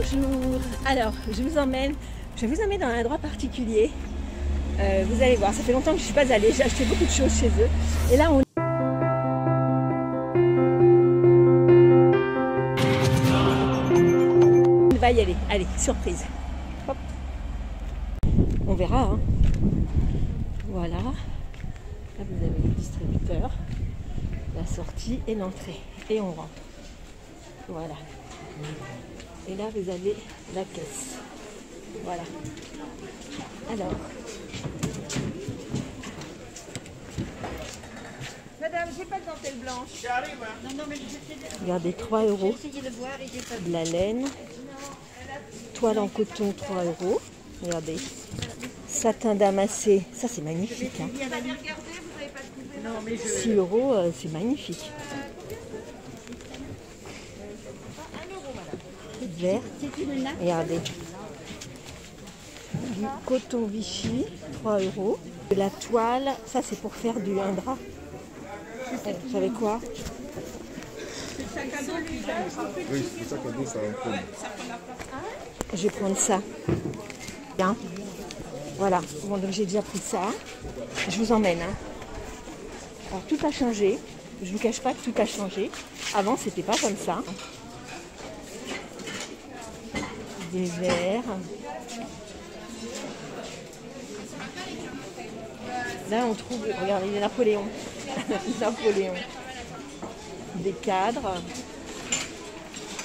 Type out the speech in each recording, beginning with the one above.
Bonjour. Alors, je vous emmène, je vous emmène dans un endroit particulier. Euh, vous allez voir, ça fait longtemps que je ne suis pas allée. J'ai acheté beaucoup de choses chez eux. Et là, on On va y aller. Allez, surprise. On verra. hein. Voilà. Là, vous avez le distributeur, la sortie et l'entrée. Et on rentre. Voilà. Et là, vous avez la caisse. Voilà. Alors, Madame, j'ai pas de dentelle blanche. Non, non, mais j'ai regardez, 3 euros. essayé de voir et j'ai pas De la laine. Toile en coton, 3 euros. Regardez. Satin damassé. Ça, c'est magnifique. hein. Non, mais je... 6 euros, euh, c'est magnifique. Regardez. Du coton Vichy, 3 euros. De la toile, ça c'est pour faire du un drap. Vous savez quoi? Oui, c'est ça. Je vais prendre ça. Bien. Voilà. Bon, donc j'ai déjà pris ça. Je vous emmène. hein. Alors tout a changé. Je vous cache pas que tout a changé. Avant, c'était pas comme ça. Des verres. Là, on trouve, regardez, les Napoléon. Napoléon. Des cadres.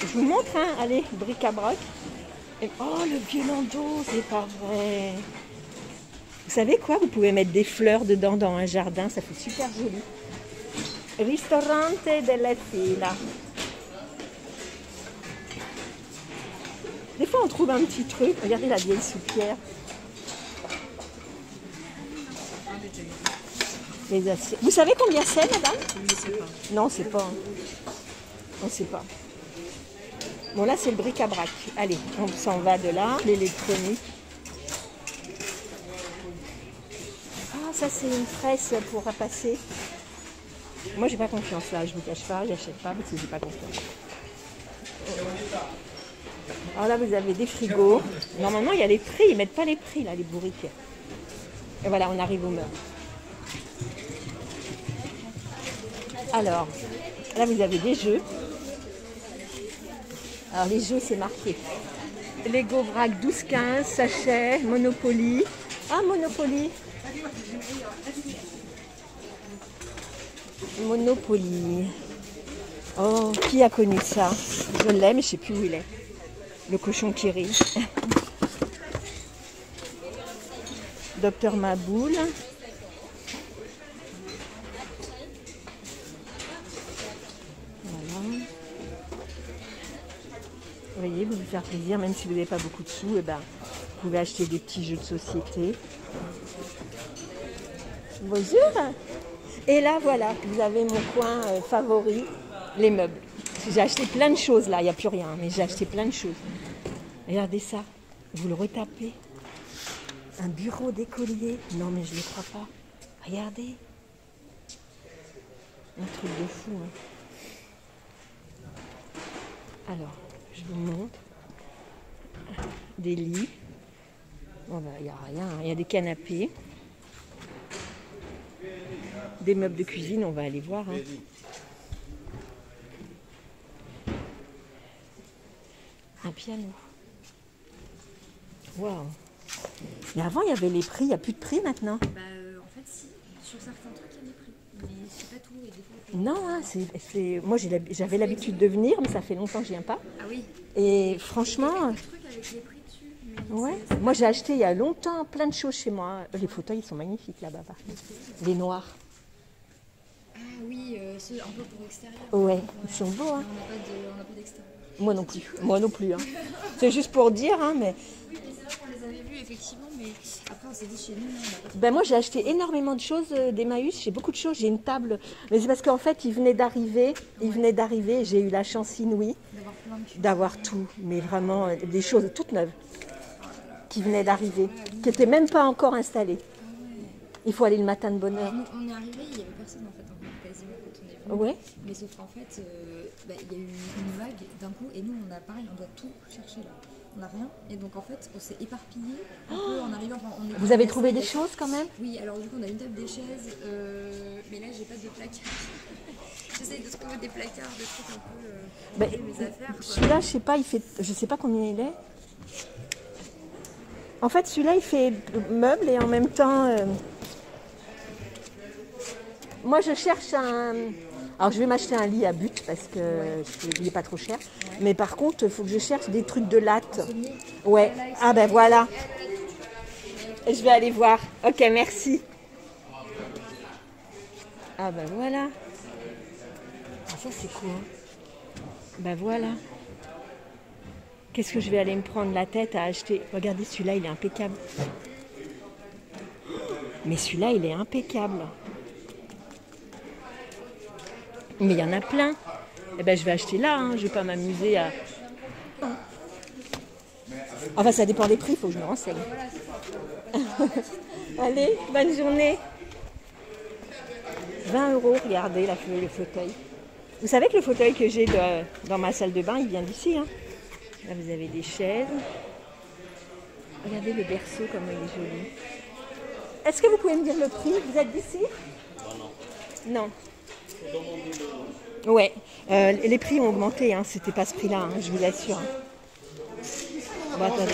Je vous montre, hein. Allez, bric-à-brac. Oh, le violon d'eau, c'est pas vrai. Vous savez quoi? Vous pouvez mettre des fleurs dedans dans un jardin, ça fait super joli. Ristorante della Fila. Des fois, on trouve un petit truc. Regardez la vieille soupière. Les assiettes. Vous savez combien c'est, madame? Non, c'est pas. hein. On ne sait pas. Bon, là, c'est le bric-à-brac. Allez, on s'en va de là. L'électronique. Ah, ça, c'est une presse pour passer. Moi, j'ai pas confiance là. Je vous cache pas, j'achète pas parce que j'ai pas confiance. Alors là, vous avez des frigos. Normalement, il y a les prix. Ils mettent pas les prix, là, les bourriques. Et voilà, on arrive au meuble. Alors, là, vous avez des jeux. Alors, les jeux, c'est marqué. Lego Vrac 12-15, sachet, Monopoly. Ah, Monopoly. Monopoly. Oh, qui a connu ça? Je l'ai, mais je ne sais plus où il est. Le cochon qui rit. Docteur Maboul. Voilà. Vous voyez, vous vous faire plaisir, même si vous n'avez pas beaucoup de sous, eh ben, vous pouvez acheter des petits jeux de société. Bonjour Et là, voilà, vous avez mon coin euh, favori, les meubles. J'ai acheté plein de choses là, il n'y a plus rien, mais j'ai acheté plein de choses. Regardez ça, vous le retapez. Un bureau d'écolier. Non, mais je ne le crois pas. Regardez. Un truc de fou. hein. Alors, je vous montre. Des lits. Bon, ben, il n'y a rien. Il y a des canapés. Des meubles de cuisine, on va aller voir. hein. Un piano. Waouh. Mais avant, il y avait les prix. Il n'y a plus de prix maintenant. Bah, euh, en fait, si. Sur certains trucs, il y a des prix. Mais c'est pas tout. Et des fois, on peut- Non, hein, c'est, c'est- moi j'ai l'hab- j'avais l'habitude de venir, mais ça fait longtemps que je viens pas. Ah oui. Et franchement, Des trucs avec les prix dessus. mais ouais. Moi j'ai acheté il y a longtemps plein de choses chez moi. Les fauteuils ils sont magnifiques là-bas. par contre. Les noirs. Ah oui, euh, ceux un peu pour extérieur. Ouais, ils sont beaux. Hein. On n'a pas de- on. Moi non plus. Moi non plus. hein. C'est juste pour dire, hein, mais Oui, mais c'est vrai qu'on les avait vus, effectivement. Mais après, on s'est dit chez nous, on ben moi j'ai acheté énormément de choses euh, d'Emmaüs. J'ai beaucoup de choses. J'ai une table, mais c'est parce qu'en fait ils venaient d'arriver. Ils venaient d'arriver. J'ai eu la chance inouïe. d'avoir tout, mais vraiment euh, des choses toutes neuves qui venaient d'arriver, qui n'étaient même pas encore installées. Il faut aller le matin de bonne heure. Nous, on est arrivé, il n'y avait personne en fait, en quasiment quand on est venu. Ouais. Mais sauf qu'en fait, euh, bah, il y a eu une vague d'un coup, et nous, on a pareil, on doit tout chercher là. On n'a rien, et donc en fait, on s'est éparpillé un peu en arrivant. enfin, on est Vous avez trouvé des choses quand même? Oui, alors du coup, on a une table des chaises, euh, mais là, j'ai pas de placard. J'essaye de trouver des placards, des trucs un peu. Euh, ranger mes affaires. quoi. Celui-là, je sais pas, il fait, je sais pas combien il est. En fait, celui-là, il fait meuble et en même temps. euh, Moi, je cherche un. Alors, je vais m'acheter un lit à but parce que il n'est pas trop cher. Mais par contre, il faut que je cherche des trucs de latte. Ouais. Ah ben voilà. Je vais aller voir. Ok, merci. Ah ben voilà. Ah, ça, c'est quoi Ben voilà. Qu'est-ce que je vais aller me prendre la tête à acheter? Regardez, celui-là, il est impeccable. Mais celui-là, il est impeccable. Mais il y en a plein. Eh ben, je vais acheter là, hein. je vais pas m'amuser à... Enfin, ça dépend des prix, il faut que je me renseigne. Allez, bonne journée. 20 euros, regardez la, le fauteuil. Vous savez que le fauteuil que j'ai dans ma salle de bain, il vient d'ici. hein. Là, vous avez des chaises. Regardez le berceau, comme il est joli. Est-ce que vous pouvez me dire le prix? Vous êtes d'ici? Non. Ouais. Euh, les prix ont augmenté. Hein. C'était pas ce prix-là, hein, je vous assure. Bon, attendez.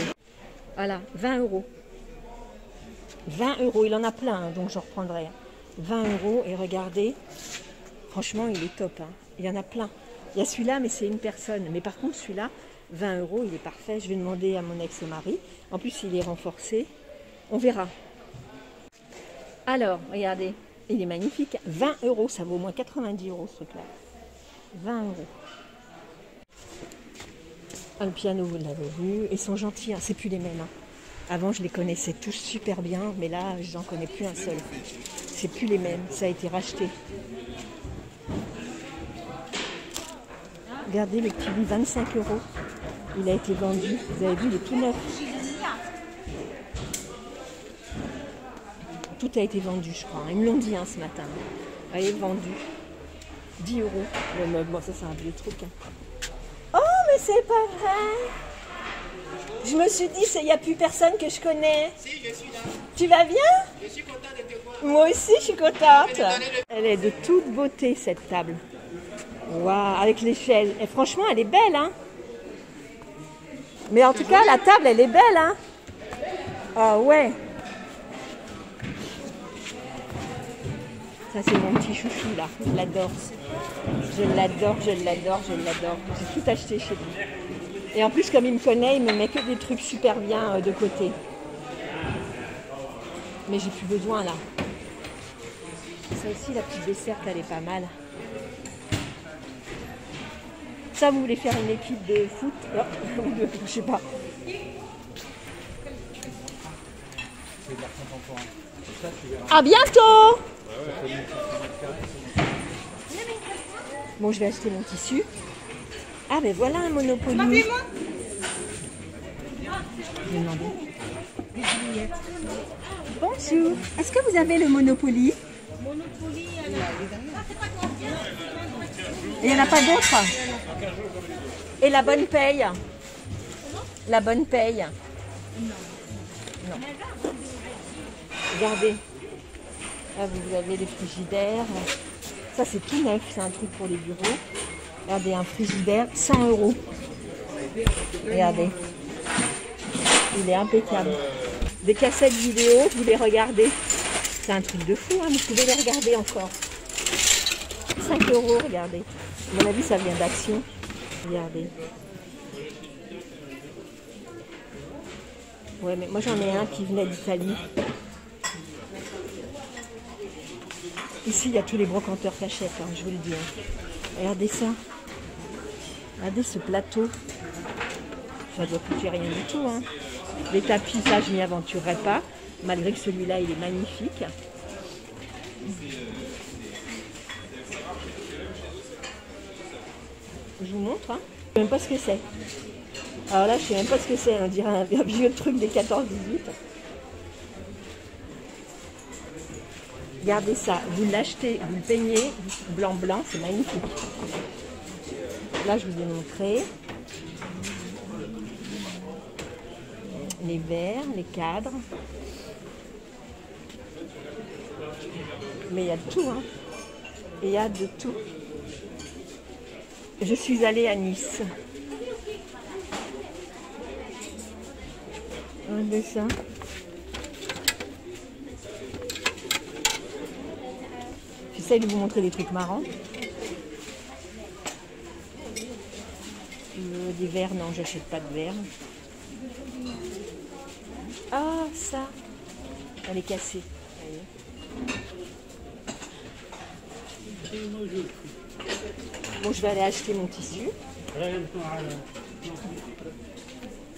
Voilà, 20 euros. 20 euros, il en a plein, hein, donc j'en reprendrai. 20 euros et regardez, franchement, il est top. Il y en a plein. Il y a celui-là, mais c'est une personne. Mais par contre, celui-là, 20 euros, il est parfait. Je vais demander à mon ex-mari. En plus, il est renforcé. On verra. Alors, regardez, il est magnifique. 20 euros, ça vaut au moins 90 euros ce truc-là. 20 euros. Le piano, vous l'avez vu. Ils sont gentils, hein. c'est plus les mêmes. hein. Avant, je les connaissais tous super bien, mais là, je n'en connais plus un seul. C'est plus les mêmes, ça a été racheté. Regardez le petit lit, 25 euros. Il a été vendu. Vous avez vu, il est tout neuf. Tout a été vendu, je crois. Ils me l'ont dit hein, ce matin. Il est vendu. 10 euros. Le meuble, bon, ça, c'est un vieux truc. hein. Oh, mais c'est pas vrai Je me suis dit, il n'y a plus personne que je connais. Tu vas bien? Je suis content de te voir. Moi aussi, je suis contente. Elle est de toute beauté, cette table. Waouh, avec l'échelle. Et franchement, elle est belle, hein Mais en tout cas, la table, elle est belle, hein Ah ouais. Ça, c'est mon petit chouchou, là. Je l'adore. Je l'adore, je l'adore, je l'adore. J'ai tout acheté chez lui. Et en plus, comme il me connaît, il me met que des trucs super bien euh, de côté. Mais j'ai plus besoin, là. Ça aussi, la petite dessert, elle est pas mal. Ça, vous voulez faire une équipe de foot Oh, ou de- Je sais pas. À bientôt Bon, je vais acheter mon tissu. Ah, ben voilà un Monopoly. Je vais demander. Bonjour. Est-ce que vous avez le Monopoly? Il n'y en a pas d'autres? Et la bonne paye? La bonne paye? Non. Regardez. Là, vous avez les frigidaires. Ça, c'est tout neuf. C'est un truc pour les bureaux. Regardez, un frigidaire, 100 euros. Regardez. Il est impeccable. Des cassettes vidéo, vous les regardez. C'est un truc de fou, hein, vous pouvez les regarder encore. 5 euros, regardez. À mon avis, ça vient d'Action. Regardez. Ouais, mais moi j'en ai un qui venait d'Italie. Ici, il y a tous les brocanteurs achètent, hein, je vous le dis. hein. Regardez ça. Regardez ce plateau. Ça doit coûter rien du tout. Hein. Les tapis, ça, je n'y aventurerai pas, malgré que celui-là, il est magnifique. Je vous montre. Hein. Je sais même pas ce que c'est. Alors là, je sais même pas ce que c'est. On dirait un vieux truc des 14-18. Regardez ça, vous l'achetez, vous le peignez blanc-blanc, c'est magnifique. Là, je vous ai montré les verres, les cadres. Mais il y a de tout, hein. Il y a de tout. Je suis allée à Nice. Regardez ça. J'essaie de vous montrer des trucs marrants. Des verres, non, j'achète pas de verres. Ah, ça. Elle est cassée. Bon, je vais aller acheter mon tissu.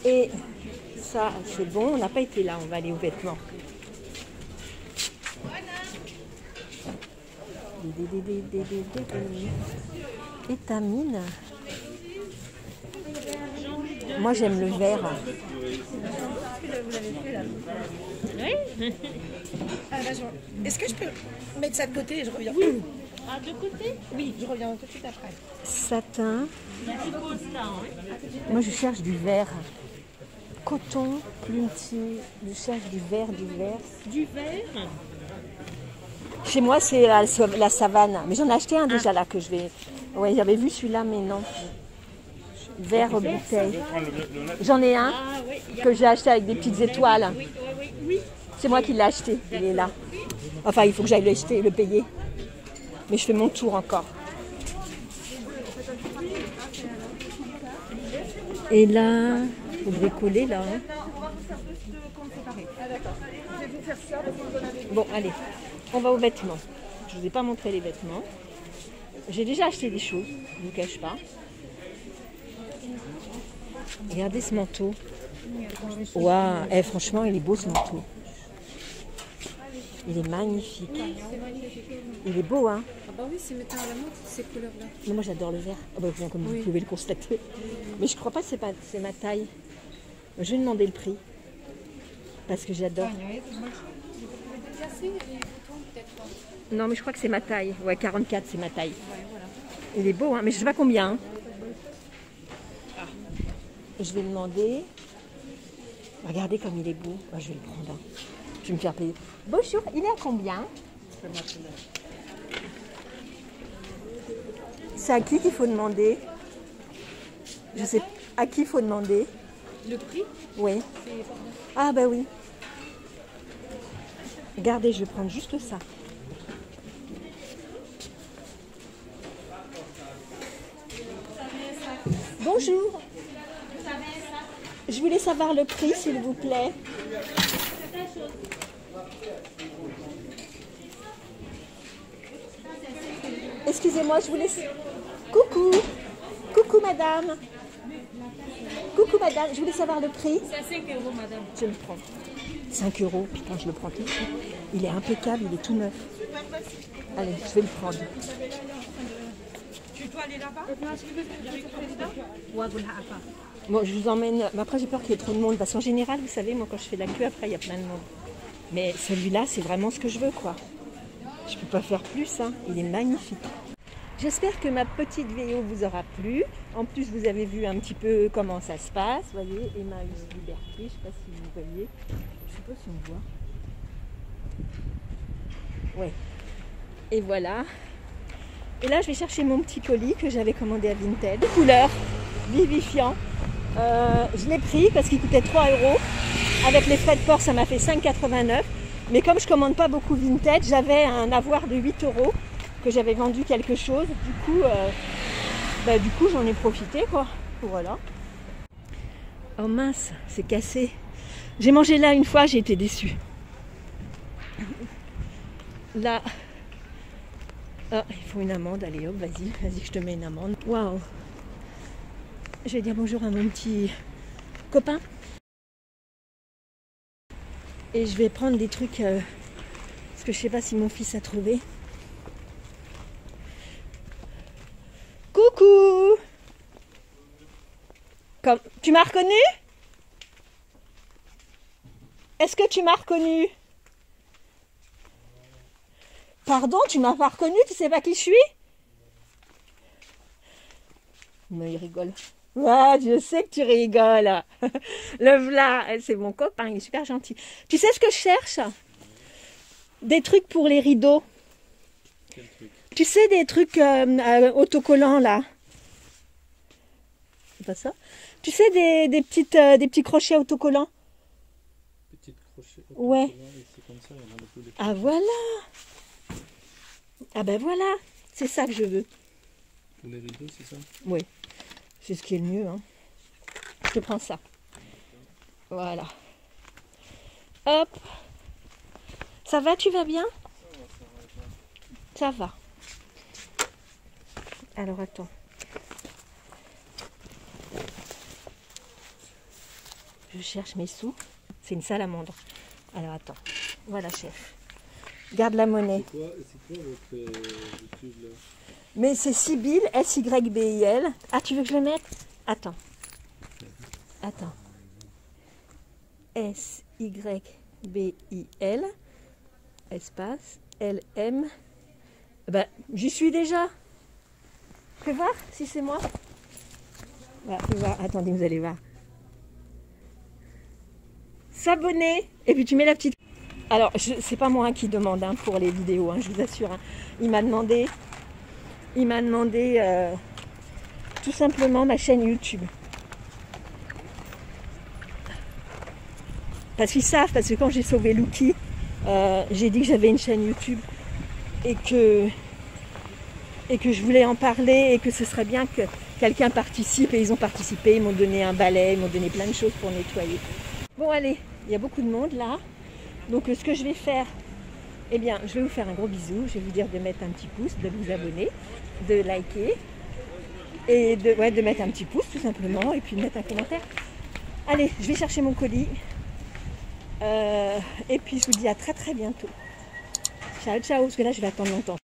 Et ça, c'est bon. On n'a pas été là. On va aller aux vêtements. Étamine. Moi, j'aime le vert. Ah, bah, je- Est-ce que je peux mettre ça de côté et je reviens? Ah, de côté? Oui, je reviens tout de suite après. Satin. Ça. Hein. Moi, je cherche du vert. Coton, plumetier. Je cherche du vert, du vert. Du verre Chez moi, c'est la, savane. Mais j'en ai acheté un déjà là que je vais. Ouais, j'avais vu celui-là, mais non. Vert aux bouteilles. J'en ai un oui. que j'ai acheté avec des petites étoiles. Oui, oui, oui, oui. C'est moi qui l'ai acheté. Il est là. Enfin, il faut que j'aille l'acheter, le payer. Mais je fais mon tour encore. Et là, faut bricoler là. hein. Bon, allez, on va aux vêtements. Je vous ai pas montré les vêtements. J'ai déjà acheté des choses, je ne vous cache pas. Regardez ce manteau. Waouh, eh, franchement, il est beau ce manteau. Il est magnifique. Il est beau, hein Ah bah oui, c'est mettant à la mode, ces couleurs-là. Moi j'adore le vert, Ah bah, comme vous pouvez le constater. Mais je crois pas que c'est pas- c'est ma taille. Je vais demander le prix. Parce que j'adore. Non mais je crois que c'est ma taille. Ouais 44 c'est ma taille. Il est beau hein, mais je sais pas combien. hein. Je vais demander. Regardez comme il est beau. Moi, je vais le prendre. hein. Je vais me faire payer. Bonjour, il est à combien? C'est à qui qu'il faut demander? Je sais à qui il faut demander? Le prix? Oui. Ah bah oui. Regardez, je vais prendre juste ça. Bonjour. Je voulais savoir le prix, s'il vous plaît. Excusez-moi, je voulais... Coucou. Coucou, madame. Coucou, madame. Je voulais savoir le prix. C'est à 5 euros, madame. Je le prends. 5 euros, putain, je le prends tout de suite. Il est impeccable, il est tout neuf. Allez, je vais le prendre. Tu dois aller là-bas? Bon, je vous emmène. Mais après, j'ai peur qu'il y ait trop de monde. Parce qu'en général, vous savez, moi, quand je fais la queue, après, il y a plein de monde. Mais celui-là, c'est vraiment ce que je veux, quoi. Je peux pas faire plus, hein. Il est magnifique. J'espère que ma petite vidéo vous aura plu. En plus, vous avez vu un petit peu comment ça se passe. Vous voyez, Emmaüs Liberté, je ne sais pas si vous voyez. Je sais pas si on voit. Ouais. Et voilà. Et là, je vais chercher mon petit colis que j'avais commandé à Vinted. Couleur vivifiant. Euh, je l'ai pris parce qu'il coûtait 3 euros. Avec les frais de port, ça m'a fait 5,89. Mais comme je commande pas beaucoup Vinted, j'avais un avoir de 8 euros que j'avais vendu quelque chose. Du coup, euh, bah, du coup, j'en ai profité, quoi. Voilà. Oh mince, c'est cassé. J'ai mangé là une fois, j'ai été déçue. Là, ah, il faut une amende. Allez, hop, vas-y, vas-y, je te mets une amende. Waouh. Je vais dire bonjour à mon petit copain. Et je vais prendre des trucs euh, parce que je sais pas si mon fils a trouvé. Coucou Comme... Tu m'as reconnu? Est-ce que tu m'as reconnu? Pardon, tu m'as pas reconnu, tu sais pas qui je suis? Mais il rigole. Ouais, je sais que tu rigoles. Le v'là, c'est mon copain, il est super gentil. Tu sais ce que je cherche? Des trucs pour les rideaux. Tu sais, des trucs euh, euh, autocollants là. C'est pas ça Tu sais, des, des petites, euh, des petits crochets autocollants? Petite crochet. Ouais. Et c'est comme ça, il y en a beaucoup de Ah voilà Ah ben voilà C'est ça que je veux. Pour les rideaux, c'est ça? Oui, c'est ce qui est le mieux. Hein. Je te prends ça. Voilà. Hop. Ça va, tu vas bien? Ça va. Alors attends. Je cherche mes sous. C'est une salamandre. Alors attends. Voilà, chef. Garde la monnaie. C'est quoi, c'est quoi votre euh, YouTube là? Mais c'est Sibyl, S-Y-B-I-L. Ah, tu veux que je le mette? Attends. Attends. S-Y-B-I-L. Espace. L-M. Ben, j'y suis déjà. Fais voir si c'est moi. Attendez, vous allez voir. S'abonner. Et puis tu mets la petite. Alors, c'est pas moi qui demande hein, pour les vidéos, hein, je vous assure. hein. Il m'a demandé il m'a demandé euh, tout simplement ma chaîne YouTube. Parce qu'ils savent, parce que quand j'ai sauvé Lucky, euh, j'ai dit que j'avais une chaîne YouTube et que, et que je voulais en parler et que ce serait bien que quelqu'un participe. Et ils ont participé, ils m'ont donné un balai, ils m'ont donné plein de choses pour nettoyer. Bon allez, il y a beaucoup de monde là. Donc ce que je vais faire, eh bien, je vais vous faire un gros bisou. Je vais vous dire de mettre un petit pouce, de vous abonner, de liker et de, ouais, de mettre un petit pouce tout simplement et puis de mettre un commentaire. Allez, je vais chercher mon colis. Euh, et puis je vous dis à très très bientôt. Ciao ciao, parce que là je vais attendre longtemps.